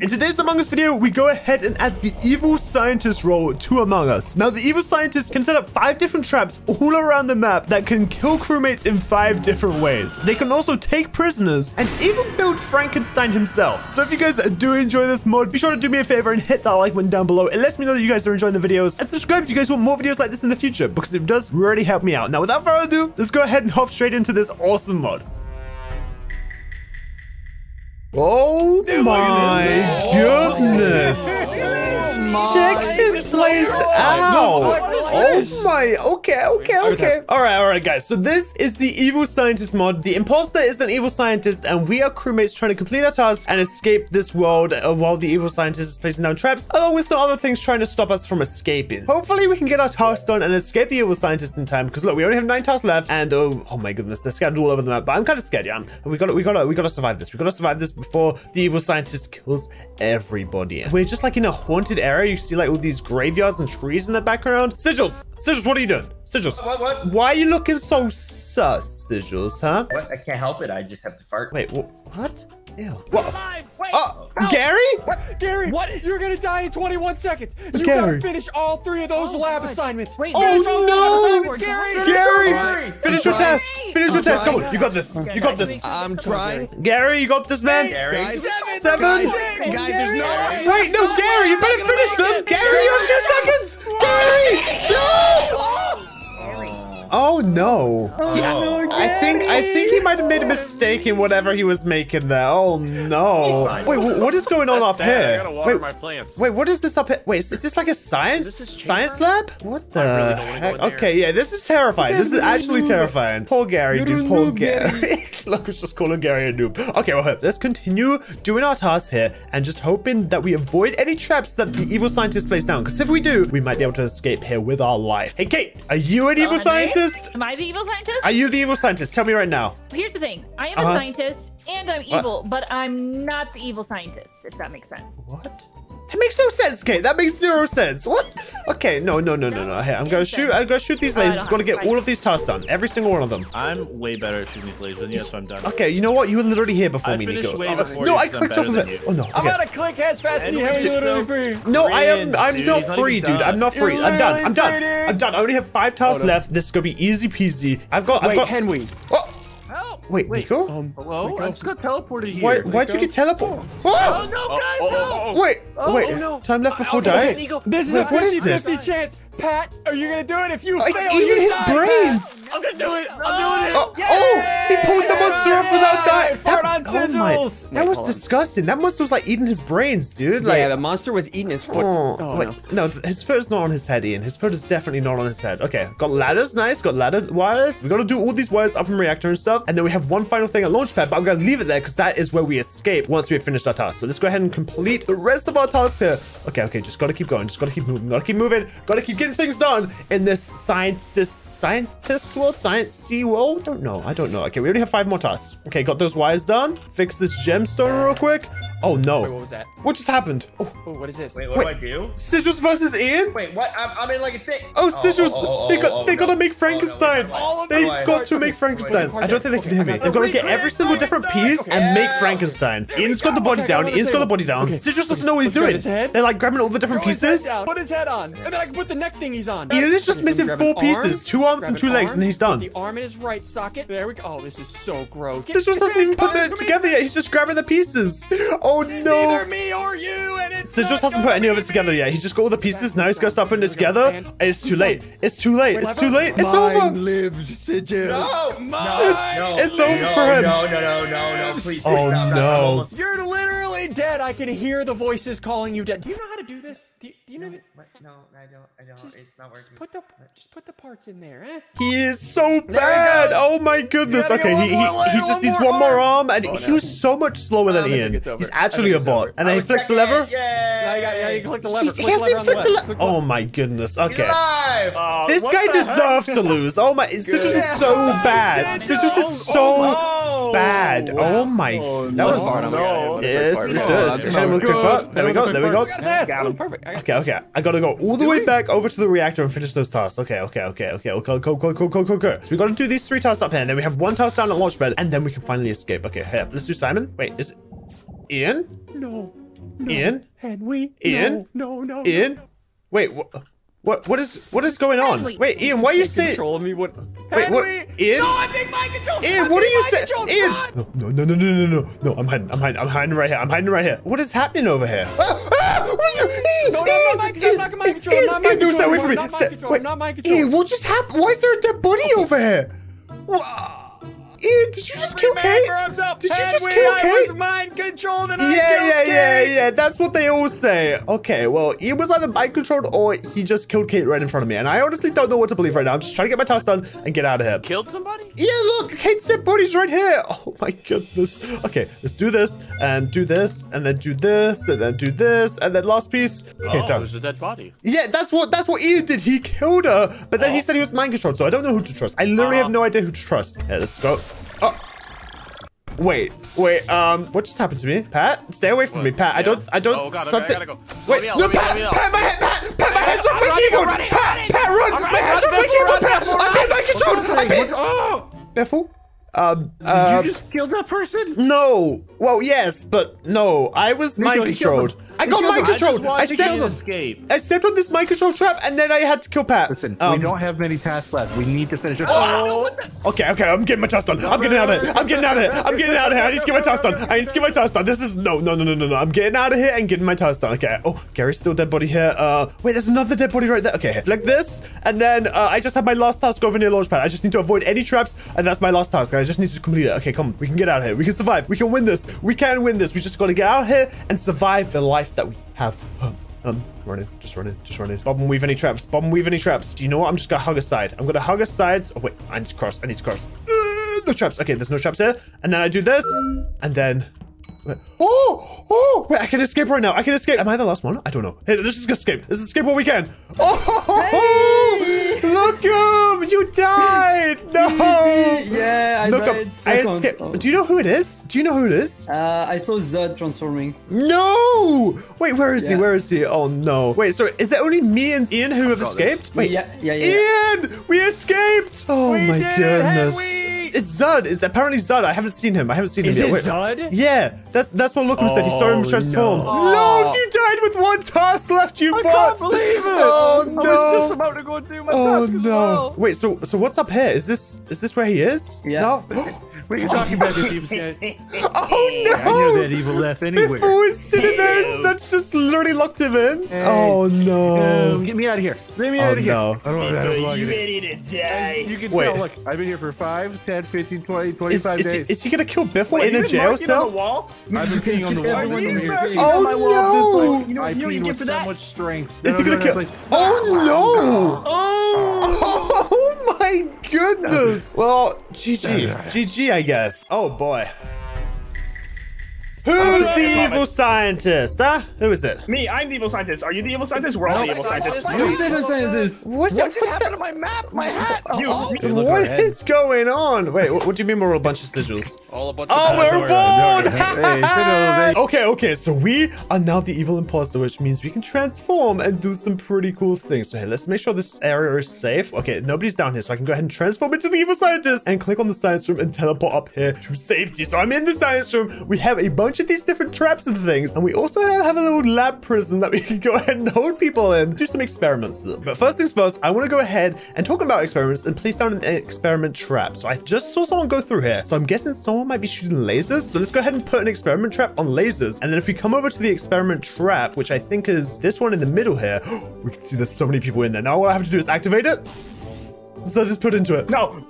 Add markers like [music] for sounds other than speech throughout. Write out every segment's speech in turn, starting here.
In today's Among Us video, we go ahead and add the evil scientist role to Among Us. Now, the evil scientist can set up five different traps all around the map that can kill crewmates in five different ways. They can also take prisoners and even build Frankenstein himself. So if you guys do enjoy this mod, be sure to do me a favor and hit that like button down below. It lets me know that you guys are enjoying the videos. And subscribe if you guys want more videos like this in the future because it does really help me out. Now, without further ado, let's go ahead and hop straight into this awesome mod. Oh my goodness. Oh, Check this place out. Oh my, okay, okay, okay. All right, all right, guys. So this is the evil scientist mod. The imposter is an evil scientist and we are crewmates trying to complete our task and escape this world uh, while the evil scientist is placing down traps along with some other things trying to stop us from escaping. Hopefully we can get our task done and escape the evil scientist in time because look, we only have nine tasks left and oh, oh my goodness, they're scattered all over the map, but I'm kind of scared, yeah. We gotta, we gotta, we gotta survive this. We gotta survive this before the evil scientist kills everybody. We're just like in a haunted area. You see like all these graveyards and trees in the background. Sigils, Sigils, what are you doing? Sigils, What, what? why are you looking so sus, Sigils, huh? What? I can't help it. I just have to fart. Wait, wh what? Ew. What? Alive! Uh, wait! Oh, Gary? Gary, what? You're gonna die in 21 seconds. You Gary. gotta finish all three of those Oh, lab God. assignments. Wait, Oh, Finish no. the lab assignments, Gary. Gary, Gary, finish your I'm trying. tasks. Finish your I'm tasks. Come on, you got this. You got this. I'm trying. Gary, you got this, man. Gary. Guys, Seven. guys, guys, there's no. Wait, no, Gary, you better finish them. Gary, you have two seconds. Gary, no. Oh no. Oh. I think I think he might have made a mistake in whatever he was making there. Oh no. Wait, what is going on That's up sad. here? I gotta water Wait, my plants. Wait, what is this up here? Wait, is this like a science Is this his science lab? What the really heck? go in there. Okay, yeah, this is terrifying. This is actually terrifying. Poor Gary, You're dude. a Poor noob, Gary. [laughs] Look, it's just calling Gary a noob. Okay, well, let's continue doing our tasks here and just hoping that we avoid any traps that the evil scientist placed down. Because if we do, we might be able to escape here with our life. Hey, Kate, are you an uh, evil Hello, scientist? Am I the evil scientist? Are you the evil scientist? Tell me right now. Here's the thing. I am Uh-huh. a scientist and I'm evil, but I'm not the evil scientist, if that makes sense. What? That makes no sense, Kate. That makes zero sense. What? Okay, no, no, no, no, no. Hey, I'm gonna shoot. I'm gonna shoot these Oh, I lasers. don't Gonna get all of these tasks done. Every single one of them. I'm way better at shooting these lasers than you, so I'm done. Okay, you know what? You were literally here before I me, finished Nico. way Oh, before no, you, I 'cause I'm clicked off of it. than Oh no. I'm Okay. gonna click as fast as And you we have just literally so- free. No, I am. I'm dude, not he's not free, dude. done. I'm not free. I'm done. I'm done. I'm done. I only have five tasks Oh, left. This is gonna be easy peasy. I've got. I've Wait, got. Henry. Oh, Help! wait, Nico. Um, Hello? Nico? I just got teleported here. Why? Why'd you get teleported? Oh! no, guys, Wait. Wait. oh, no. Time left before Okay, dying. This is Wait, a what is 50 this? 50 chance. Pat, are you gonna do it? If you Oh, fail, It's you eating his die, brains. I'm gonna do it. I'm doing it. Oh, oh, he pulled the monster off without dying. Fart That- on oh my- That Wait, was hold on. disgusting. That monster was like eating his brains, dude. Like, yeah, the monster was eating his foot. Oh, Oh, wait, no. his foot is not on his head, Ian. His foot is definitely not on his head. Okay, got ladders, nice. Got ladder wires. We gotta do all these wires up from reactor and stuff. And then we have one final thing at launchpad, but I'm gonna leave it there because that is where we escape once we have finished our task. So let's go ahead and complete the rest of our tasks here. Okay, okay, just gotta keep going. Just gotta keep moving. Gotta keep moving. Gotta keep getting things done in this scientist, scientist world, sciencey world. Don't know. I don't know. Okay, we already have five more tasks. Okay, got those wires done. Fix this gemstone real quick. Oh no. Wait, what was that? What just happened? Oh, Oh, what is this? Wait, what Wait. do I do? Sigils versus Ian? Wait, what? I'm, I'm in like a thing. Oh, Sigils! Oh, oh, oh, they got they no. gotta make Oh, no, Frankenstein. All of They've them. got to make Frankenstein. okay, I don't think they okay, can hear me. They've got to get every single different piece and make Frankenstein. Ian's got the body down. Ian's got the body down. Okay. Sigils doesn't know what he's doing. They're like grabbing all the different Throw his head pieces. down. Put his head on, and then I can put the neck thing he's on. Ian is just Okay, missing four an arm, pieces, two arms grab and an two legs, and he's done. The arm in his right socket. There we go. Oh, this is so gross. Sigils hasn't even put that together yet. He's just grabbing the pieces. Oh Neither no. me or you, and it's Sigils not hasn't put any of it together yet. He's just got all the pieces. Now he's got to start putting it together. It's too late. It's too late. It's too late. It's Mine over. lives, Sigils. No, Mine. no, It's over no, for him. No, no, no, no, no, please. Oh, please stop, stop, no. You're literally dead. I can hear the voices calling you dead. Do you know how to do this? Do you, do you know? No, I don't. I don't. Just, It's not working. just working. put the just put the parts in there, eh? He is so he bad. Oh my goodness. gotta Okay, he, he, leg, he just needs one more arm. arm, and Oh, he no. was so much slower than Ian. He's actually a bot. And then he was flicks the lever. Yeah, yeah, yeah. You click the lever. He Click the hasn't lever on the flicked le- Oh my goodness. Okay. Oh, This guy deserves heck? to lose. Oh my, Citrus is so bad. Citrus. Citrus is so Oh, bad. Oh, oh my, that oh, was Hard on so- Yes, Hard. yes, Hard. yes. Hit him with a quick foot. There we go. There we go. Got his. Oh, perfect. Got- Okay, okay. I gotta go all the way back over to the reactor and finish those tasks. Okay, okay, okay, okay. Okay, cool, cool, cool, cool, cool, cool. So we gotta do these three tasks up here, and then we have one task down at launchpad, and then we can finally escape. Okay, here, let's do Simon. Wait, is it Ian? No. Ian? Henry. Ian? No, no, no. Ian? Wait, what? What? What is? What is going on? Henry. Wait, Ian, why are you saying? Control me. What? Wait, what? Ian? No, I'm being mind controlled. Ian, I'm what are you saying? Ian! No, no, no, no, no, no, no, no! I'm hiding. I'm hiding. I'm hiding right here. I'm hiding right here. What is happening over here? Ah, ah, what are you- Ian, No, no, Ian, not mind control, Ian, not mind control, Ian, not mind Ian, no, control stay away from me. anymore, not Stay- mind control, wait, not mind control. Ian, what just happened? Why is there a dead body over here? Wha- Ian, did you just kill Kate? Did you just kill I Kate? was mind controlled and I Yeah, killed yeah, yeah, Kate. yeah. That's what they all say. Okay, well, he was either mind controlled or he just killed Kate right in front of me. And I honestly don't know what to believe right now. I'm just trying to get my task done and get out of here. Killed somebody? Yeah, look, Kate's dead body's right here. [laughs] Oh my goodness. Okay, let's do this and do this and then do this and then do this and then last piece. Okay, Oh, done. there's a dead body. Yeah, that's what that's what Ian did. He killed her, but then he oh. said he was mind controlled, so I don't know who to trust. I literally uh-huh. have no idea who to trust. Yeah, let's go. Oh. Wait, wait, um, what just happened to me? Pat? Stay away from me, Pat. I don't I don't Oh, God, okay, I something gotta go. Wait, Let me out, no, let me out, Pat, let me out. Pat, my head, Pat, Pat, my head's off I'm my running, keyboard. I'm running, Pat, I'm running. Pat, run! I'm My running, head's off my run, keyboard, run, Pat. run, I'm in mind control. I'm in. Oh! Careful. Um, Did uh, you just kill that person? no. Well, yes, but no. I was mind Rico, he killed controlled. I got mind. I controlled. wanted I stepped on escape. I stepped on this mind control trap, and then I had to kill Pat. Listen, Um, we don't have many tasks left. We need to finish it. Okay, okay, I'm getting my task done. I'm getting out of here. I'm getting out of here. I'm getting out of here. I need to get my task done. I need to get my task done. This is no, no, no, no, no, no. I'm getting out of here and getting my task done. Okay. Oh, Gary's still dead body here. Uh, wait, there's another dead body right there. Okay, like this, and then uh, I just have my last task over near launch pad. I just need to avoid any traps, and that's my last task. I just need to complete it. Okay, come, On. we can get out of here. We can survive. We can win this. We can win this. We just got to get out here and survive the life that we have. Um, um, running, just run running, just run running. Bob and weave any traps. Bob and weave any traps. Do you know what? I'm just gonna hug a side. I'm gonna hug a sides. Oh wait, I need to cross. I need to cross. Uh, no traps. Okay, there's no traps here. And then I do this, and then. Oh, oh! Wait, I can escape right now. I can escape. Am I the last one? I don't know. Hey, let's just escape. Let's escape what we can. Oh, look him! You died. [laughs] No. Yeah, I Look died up. I second. escaped. Do you know who it is? Do you know who it is? Uh, I saw Zud transforming. No! Wait, where is he? Where is he? Oh no. Wait, so is it only me and Ian who have escaped? Wait. Yeah, yeah, yeah. Ian! We escaped! Oh We my did it, goodness. Henry! It's Zud. It's apparently Zud. I haven't seen him. I haven't seen Is him it yet. Wait. Zud? Yeah, that's that's what Lookum said. He saw him Oh, transform. no. No, you died with one task left, you I bot! can't believe it! Oh no! I was just about to go and do my Oh task as no! well. Wait, so so what's up here? Is this is this where he is? Yeah. No. [gasps] [gasps] What are you talking about, this evil guy? [laughs] Oh no! I knew that evil left anywhere. Before was sitting there and such just literally locked him in. Hey. Oh no! Um, get me out of here. Get me Oh, out of here. no. I don't know how to plug it in. ready to die? You can Wait. tell, look, I've been here for 5, 10, 15, 20, 25 is, he, days. is he gonna kill Biffle Wait, in a you jail marked it on cell? the wall? I've been peeing on the wall. Everyone Everyone over here. Oh my wall no! You know- I you know what you peed get with for so that? much strength. Is he gonna kill? that place- Oh no! Oh! Oh my goodness! [laughs] Well, GG, GG, I guess. Oh boy. Who's the evil promise. scientist? Huh? Who is it? Me, I'm the evil scientist. Are you the evil scientist? We're all the evil scientists. Who's the evil scientist? What, What just happened to my map? My hat? You- Oh, you- oh. Hey, look, what our head. is going on? Wait, what, what do you mean we're a bunch of sigils? all a bunch Oh, of we're Hey, bored! [laughs] okay, okay, so we are now the evil imposter, which means we can transform and do some pretty cool things. So here, let's make sure this area is safe. Okay, nobody's down here, so I can go ahead and transform into the evil scientist and click on the science room and teleport up here to safety. So I'm in the science room. We have a bunch of these different traps and things, and we also have a little lab prison that we [laughs] can go ahead and hold people in, do some experiments to them. But first things first, I want to go ahead and talk about experiments and place down an experiment trap. So I just saw someone go through here. So I'm guessing someone might be shooting lasers. So let's go ahead and put an experiment trap on lasers. And then if we come over to the experiment trap, which I think is this one in the middle here, [gasps] we can see there's so many people in there. Now all I have to do is activate it. So just put into it. No!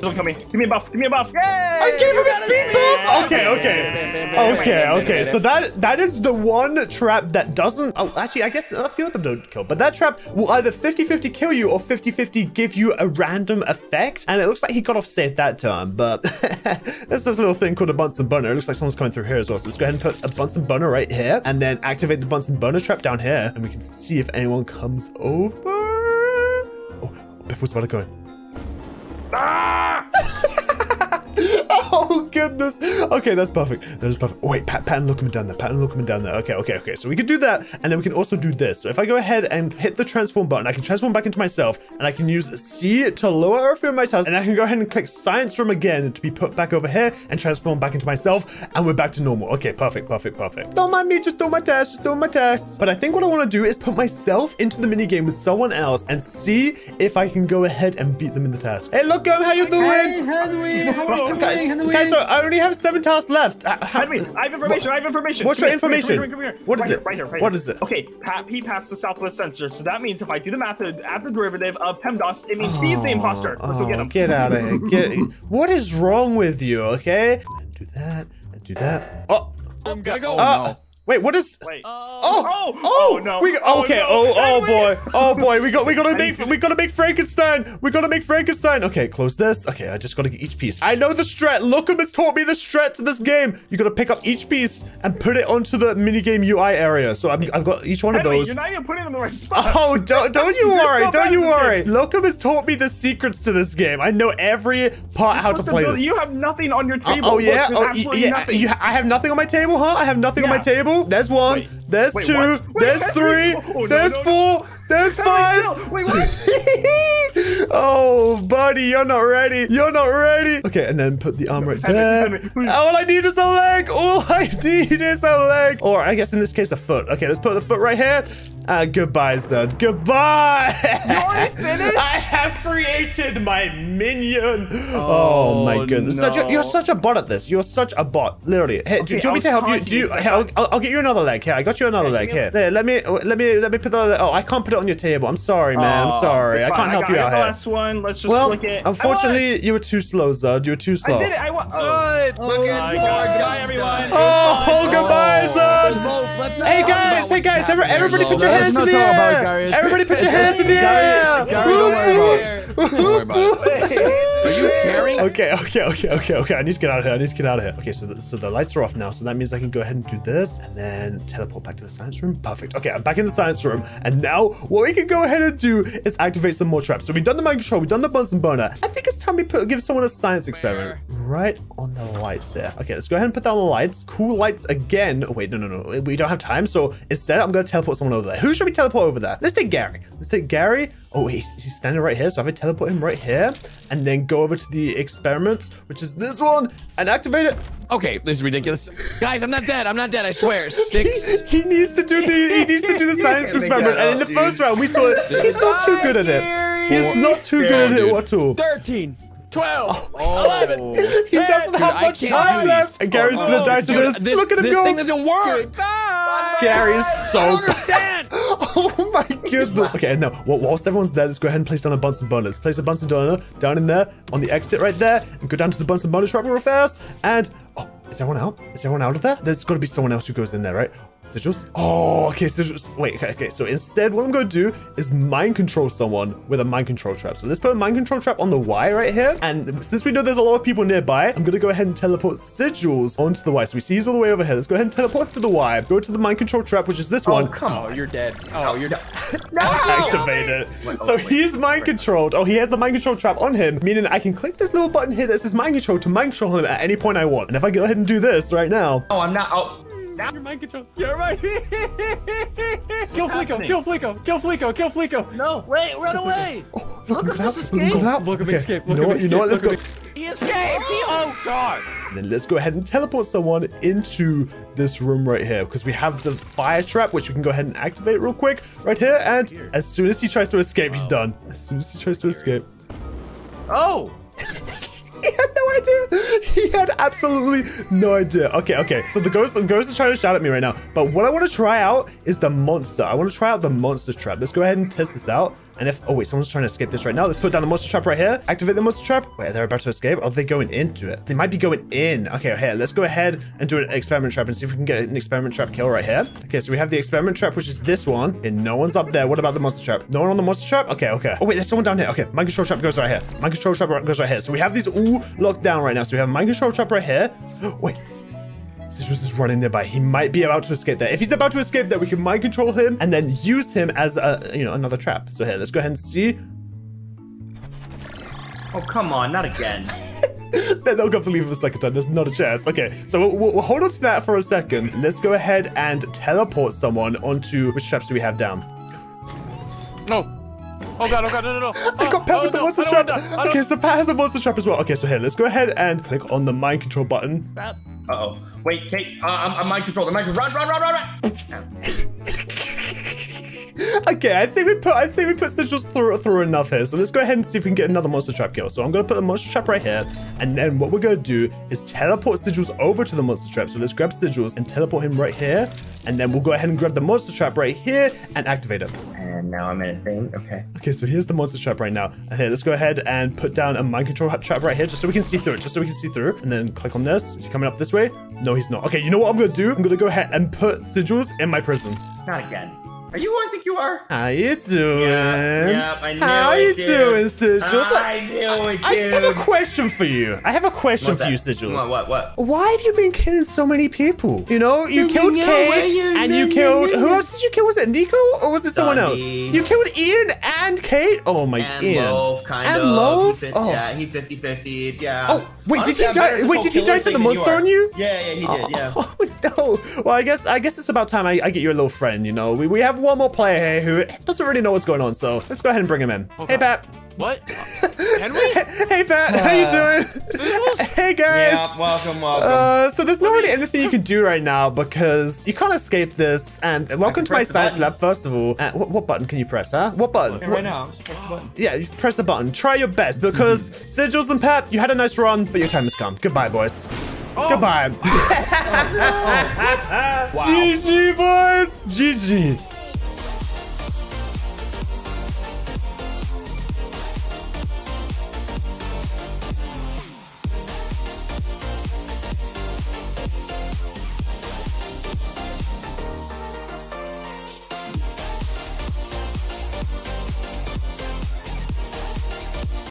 Don't kill me. Give me a buff. Give me a buff. Yay! I gave him a speed buff. Okay, okay, okay, okay. So that that is the one trap that doesn't. Oh, actually, I guess a few of them don't kill. But that trap will either 50-50 kill you or 50-50 give you a random effect. And it looks like he got off safe that time. But [laughs] there's this little thing called a Bunsen burner. It looks like someone's coming through here as well. So let's go ahead and put a Bunsen burner right here, and then activate the Bunsen burner trap down here, and we can see if anyone comes over. Oh, Biff was about to go in. Oh goodness. Okay, that's perfect. That is perfect. Oh, wait, pat, pat and Lookum down there. Pat and Lookum down there. Okay, okay, okay. So we can do that, and then we can also do this. So if I go ahead and hit the transform button, I can transform back into myself, and I can use C to lower our fear my task, and I can go ahead and click science room again to be put back over here and transform back into myself, and we're back to normal. Okay, perfect, perfect, perfect. Don't mind me, just do my test, just do my test. But I think what I want to do is put myself into the mini game with someone else and see if I can go ahead and beat them in the task. Hey, look, um, how you doing? Hey, Henry, how are you Guys, doing, [laughs] Henry? guys, so I only have seven tasks left. Uh, how- Henry, I have information. I have information. What's Come your here, come here, information? Here, come here, come here. What is Right it? here, Right here, right What here. is it? Okay, Pat, P paths the southwest sensor. So that means if I do the math at the derivative of PEMDAS, it means he's the imposter. Let's go get Oh, him. Get out of here. [laughs] Get. what is wrong with you? Okay. Do that. and Do that. Oh. I'm gonna go. Uh, Wait. What is? Wait. Oh, Oh, oh, oh, oh no. We, Oh, okay. no. Oh, oh boy. Oh boy. We got. We gotta [laughs] make. Henry. We gotta make Frankenstein. We gotta make Frankenstein. Okay. Close this. Okay. I just gotta get each piece. I know the strat. Lookum has taught me the strat to this game. You gotta pick up each piece and put it onto the minigame UI area. So I'm, I've got each one of Henry, those. you're not even putting them in the right spot. Oh, [laughs] don't don't you worry, so don't you worry. game. Lookum has taught me the secrets to this game. I know every part how to Supposed play build- this. You have nothing on your Oh, table. oh, Look, yeah, there's oh absolutely yeah. nothing. You, I have nothing on my table, huh? I have nothing on my Yeah. There's one. Wait. there's Wait, two. Wait, there's three. Oh, there's no, no. four. There's Henry, five. Wait, what? [laughs] oh, buddy, you're not ready. You're not ready. Okay, and then put the arm right there. Henry. All I need is a leg. All I [laughs] need is a leg. Or I guess in this case, a foot. Okay, let's put the foot right here. Uh, goodbye, son. Goodbye. You already finished? [laughs] I have created my minion. Oh, my Oh, goodness. Such a, you're such a bot at this. You're such a bot. Literally. Hey, do, Okay, do you want me to help you? Do you? pausing Here, I'll, I I'll, I'll get you another leg. Here, I got you another leg. me Here. There, let me, let me, let me put the. Oh, I can't put it on your table. I'm sorry, man. I'm sorry. I can't help got- you I got out the here. last one. Let's just Well, flick it. unfortunately, you were too slow, Zud. You were too slow. I did it. I won. Oh, Good. Look Oh, at my God. Goodbye, everyone. Oh, goodbye, Zud. Hey guys, hey guys, everybody put your Lola. Hands in the talk about it, air. Everybody put your hands in the air. Don't worry about it. Don't worry about it. Are you carrying? Okay, okay, okay, okay, okay. I need to get out of here. I need to get out of here. Okay, so the, so the lights are off now. So that means I can go ahead and do this and then teleport back to the science room. Perfect. Okay, I'm back in the science room. And now what we can go ahead and do is activate some more traps. So we've done the mind control, we've done the Bunsen burner. I think it's time we put give someone a science experiment right on the lights there. Okay, let's go ahead and put down the lights. Cool lights again. Oh, wait, no, no, no. We don't have time. So instead, I'm going to teleport someone over there. Who should we teleport over there? Let's take Gary. Let's take Gary. Oh, he's, he's standing right here. So if I teleport him right here and then go over to the experiments, which is this one, and activate it. Okay, this is ridiculous. Guys, I'm not dead. I'm not dead. I swear. [laughs] Six. He needs to do the he needs to do the [laughs] science experiment. And in up, the first round, we saw it. He's not too good at it. He's not too good at it at all. 13, 12, Oh. 11. He doesn't Dude, have I much time left. And Gary's Oh, gonna die to dude, this. Look at him this go. thing doesn't work. Bye. Gary's I so don't understand. [laughs] Oh my goodness. Okay, now wh- whilst everyone's there, let's go ahead and place down a Bunsen burner. Let's place a Bunsen burner down in there on the exit right there and go down to the Bunsen burner shop real fast. And oh, is everyone out? Is everyone out of there? There's got to be someone else who goes in there, right? Sigils? Oh, okay, sigils. Wait, okay, okay. So instead, what I'm going to do is mind control someone with a mind control trap. So let's put a mind control trap on the Y right here. And since we know there's a lot of people nearby, I'm going to go ahead and teleport sigils onto the Y. So we see he's all the way over here. Let's go ahead and teleport to the Y. Go to the mind control trap, which is this oh, one. come Oh, on. you're dead. Oh, you're dead. [laughs] [laughs] activate it. So he's mind controlled. Oh, he has the mind control trap on him, meaning I can click this little button here that says mind control to mind control him at any point I want. And if I go ahead and do this right now, Oh, I'm not. Oh, You're mind control. You're right. [laughs] kill Flico. Kill Flico. Kill Flico. Kill Flico. No, wait, run away. look, look, at out, this look, escape. out. Look at okay. escape, You look know at what? You know what? Let's escape, go. He escaped. He, oh God. Then let's go ahead and teleport someone into this room right here because we have the fire trap, which we can go ahead and activate real quick right here. And as soon as he tries to escape, he's done. As soon as he tries to escape. Oh. Had no idea. He had absolutely no idea. Okay, okay. So the ghost, the ghost is trying to shout at me right now. But what I want to try out is the monster. I want to try out the monster trap. Let's go ahead and test this out. And if, oh wait, someone's trying to escape this right now. Let's put down the monster trap right here. Activate the monster trap. Wait, they're about to escape. Oh, Are they going into it? They might be going in. Okay, here, let's go ahead and do an experiment trap and see if we can get an experiment trap kill right here. Okay, so we have the experiment trap, which is this one. And no one's up there. What about the monster trap? No one on the monster trap? Okay, okay. Oh wait, there's someone down here. Okay, mind control trap goes right here. Mind control trap goes right here. So we have these all locked down right now. So we have mind control trap right here. [gasps] Wait, Citrus is running nearby. He might be about to escape there. If he's about to escape there, we can mind control him and then use him as a, you know, another trap. So here, let's go ahead and see. oh, come on, not again. then they'll come to leave him a second time. There's not a chance. Okay, so we'll, we'll, we'll hold on to that for a second. Let's go ahead and teleport someone onto which traps do we have down? No. Oh god, oh god, no, no, no. [laughs] I got Pat with the monster trap. Okay, Okay, so Pat has a monster trap as well. Okay, so here, let's go ahead and click on the mind control button. Crap. Uh-oh. Wait, Kate, uh, I'm, I'm mind control. The mind control. Run, run, run, run, run. [laughs] Okay, I think we put I think we put sigils through through enough here. So let's go ahead and see if we can get another monster trap kill. So I'm gonna put the monster trap right here, and then what we're gonna do is teleport sigils over to the monster trap. So let's grab sigils and teleport him right here, and then we'll go ahead and grab the monster trap right here and activate it. And now I'm in a thing. Okay. Okay, so here's the monster trap right now. Here, let's go ahead and put down a mind control trap right here, just so we can see through it, just so we can see through. And then click on this. Is he coming up this way? No, he's not. Okay, you know what I'm gonna do? I'm gonna go ahead and put sigils in my prison. Not again. Are you who I think you are? How you doing? Yeah, yeah, I knew How it, you dude. doing, Sigils? I knew it, I just have a question for you. I have a question What's for you, that? Sigils. What, what, what? Why have you been killing so many people? You know, you No, killed no, Kate, you- and no, you killed. Who else did you kill? Was it Nico or was it someone else? You killed Ian and Kate. Oh my And Ian. Loaf, kind and of. Loaf? He fit, Oh. Yeah, he 50 50. Yeah. Oh, wait, did he die- better at this wait, did he die to the monster on you? Yeah, yeah, he did. Yeah. [laughs] Oh no! Well, I guess I guess it's about time I, I get you a little friend. You know, we, we have one more player here who doesn't really know what's going on. So let's go ahead and bring him in. Hey, Pat. What? [laughs] Henry? Hey, Pat. How you doing? [laughs] hey, guys. Yeah, welcome, welcome. Uh, so there's not really anything you can do right now because you can't escape this. And welcome to my science lab, first of all. Uh, what, what button can you press, huh? What button? Yeah, right now, just press the button. Yeah, you press the button. Try your best because Sigils and Pat, you had a nice run, but your time has come. Goodbye, boys. Goodbye. [laughs] GG, boys. GG.